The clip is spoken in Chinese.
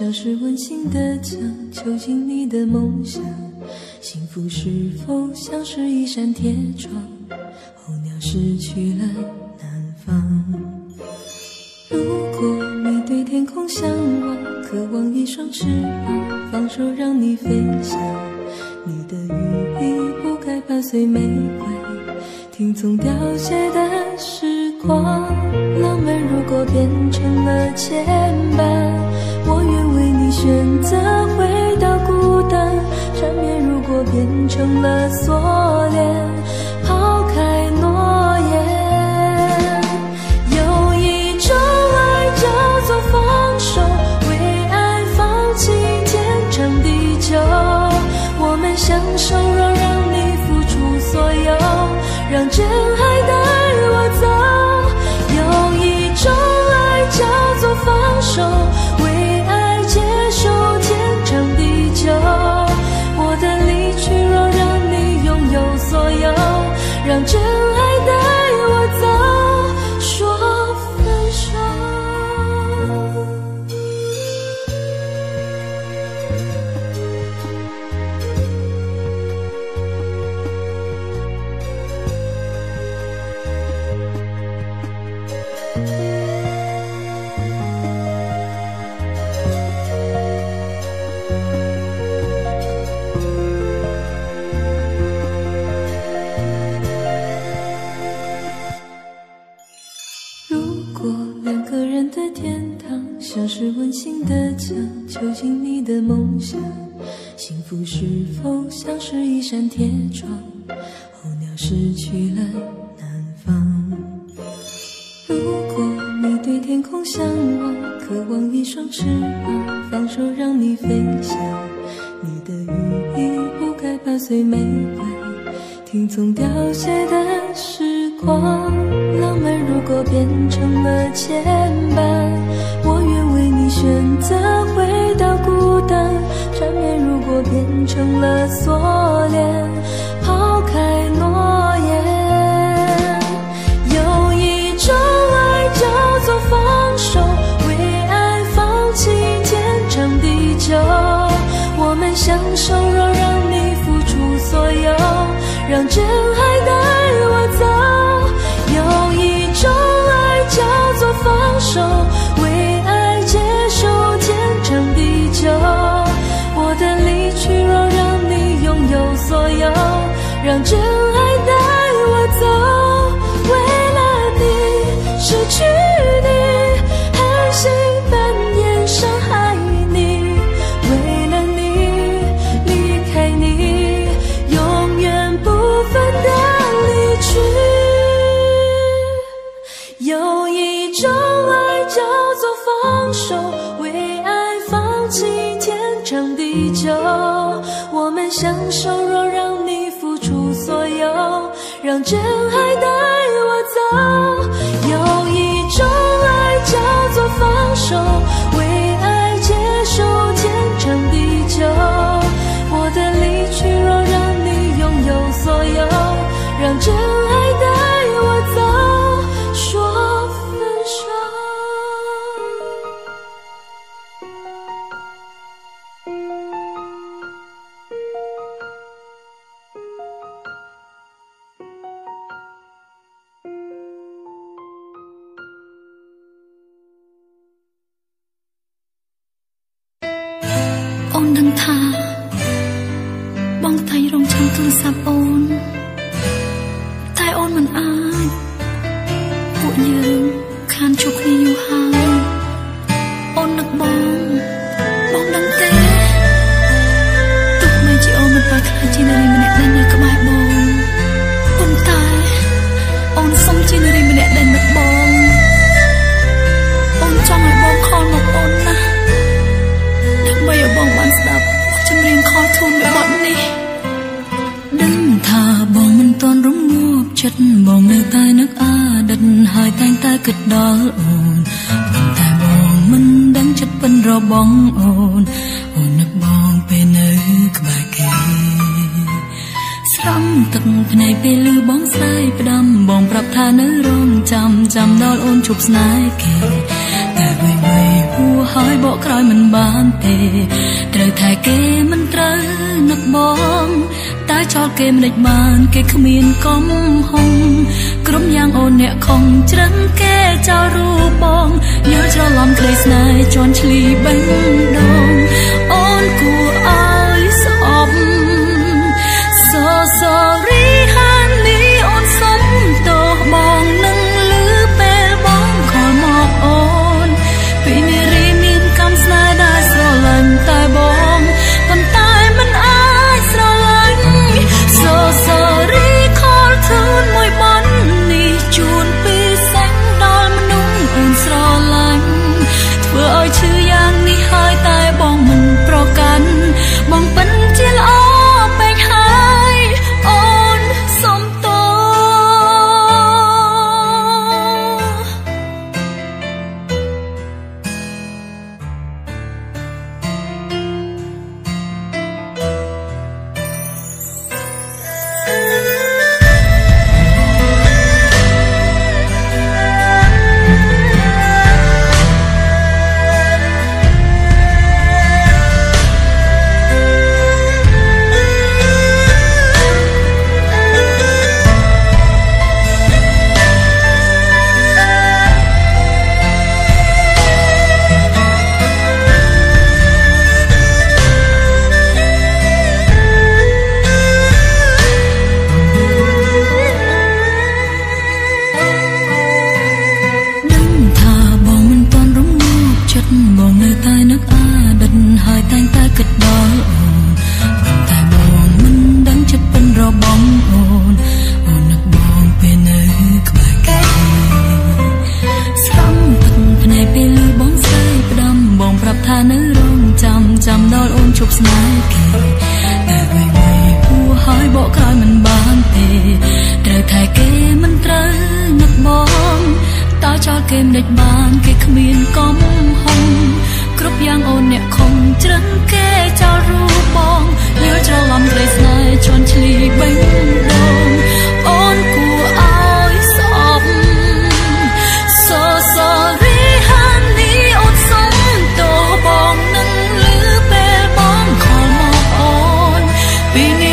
像是温馨的墙，囚禁你的梦想。幸福是否像是一扇铁窗？候鸟失去了南方。如果你对天空向往，渴望一双翅膀，放手让你飞翔。你的羽翼不该伴随玫瑰，听从凋谢的时光。浪漫如果变成了牵绊，成了锁链，抛开诺言。有一种爱叫做放手，为爱放弃天长地久。我们相守，若让你付出所有，让真让真爱带我走，说分手。像是温馨的墙，囚禁你的梦想，幸福是否像是一扇铁窗？候鸟失去了南方。如果你对天空向往，渴望一双翅膀，放手让你飞翔。你的羽翼不该伴随玫瑰，听从凋谢的时光。浪漫如果变成了牵绊，选择回到孤单。缠绵如果变成了锁链，让真爱带我走。为了你，失去你，狠心扮演伤害你。为了你，离开你，永远不分的离去。有一种爱叫做放手，为爱放弃天长地久。我们相守，让真爱带我走。 អូនប៉ុន្តែបងមិនដឹងចិត្តពិនរបងអូនអូននឹកបងពេលនៅក្បែរគេស្រំទឹកភ្នែកពេលឮបងស្ដាយផ្ដាំបងប្រាប់ថានៅរងចាំចាំដល់អូនជប់ស្នេហ៍គេតែអ្វីៗ ហួហើយបកក្រោយមិនបានទេ ត្រូវថែគេមិនត្រូវនឹកបងតែចោលគេមិនបាន គេគ្មានកំហុងក្រុមយ៉ាងអូនអ្នកខំច្រឹងគេចោលរូបបងយល់ច្រឡំក្តីស្នេហ៍ជន់ឈ្លីបេះដូងអូនគួរឲ្យស្អប់សស ចាំដល់អូនជប់ស្នេហ៍គេតែវិញវិញហួហើយបកក្រោយមិនបានទេត្រូវថែគេមិនត្រូវនឹកបងតើចោលគេមិនដេចបានគេគ្មានកំហុងគ្រប់យ៉ាងអូនអ្នកខំច្រឹងគេចោលរូបបងយល់ច្រឡំព្រៃស្នេហ៍ជន់ឈ្លីបេង Vine